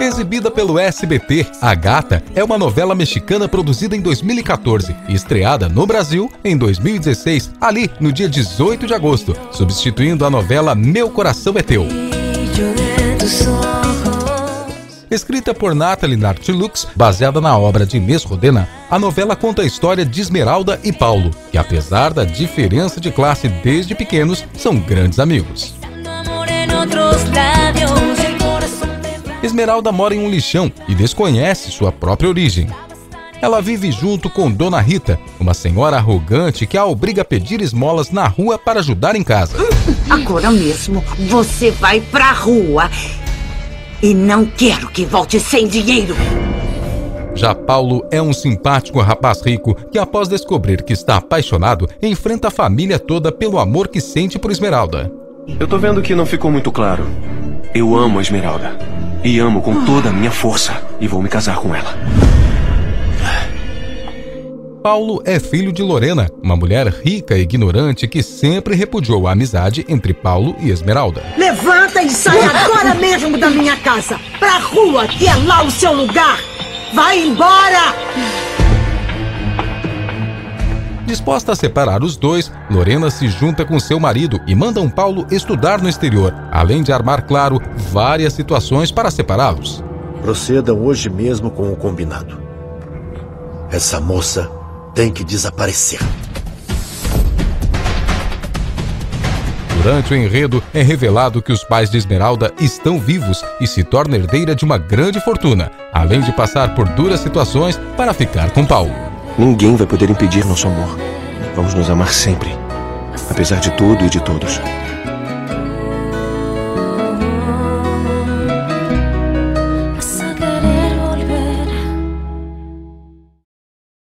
Exibida pelo SBT, A Gata é uma novela mexicana produzida em 2014 e estreada no Brasil em 2016, ali no dia 18 de agosto, substituindo a novela Meu Coração é Teu. Escrita por Nathalie Nartilux, baseada na obra de Inês Rodena, a novela conta a história de Esmeralda e Paulo, que apesar da diferença de classe desde pequenos, são grandes amigos. Esmeralda mora em um lixão e desconhece sua própria origem. Ela vive junto com Dona Rita, uma senhora arrogante que a obriga a pedir esmolas na rua para ajudar em casa. Agora mesmo você vai pra rua. E não quero que volte sem dinheiro. Já Paulo é um simpático rapaz rico que, após descobrir que está apaixonado, enfrenta a família toda pelo amor que sente por Esmeralda. Eu tô vendo que não ficou muito claro. Eu amo a Esmeralda. E amo com toda a minha força. E vou me casar com ela. Paulo é filho de Lorena, uma mulher rica e ignorante que sempre repudiou a amizade entre Paulo e Esmeralda. Levanta e sai agora mesmo da minha casa. Pra rua, que é lá o seu lugar. Vai embora! Disposta a separar os dois, Lorena se junta com seu marido e manda um Paulo estudar no exterior, além de armar, claro, várias situações para separá-los. Procedam hoje mesmo com o combinado. Essa moça tem que desaparecer. Durante o enredo, é revelado que os pais de Esmeralda estão vivos e se torna herdeira de uma grande fortuna, além de passar por duras situações para ficar com Paulo. Ninguém vai poder impedir nosso amor. Vamos nos amar sempre. Apesar de tudo e de todos.